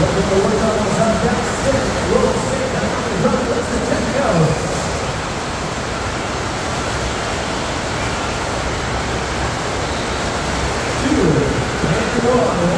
Look at the workout on Sunday. Six, roll, Lord.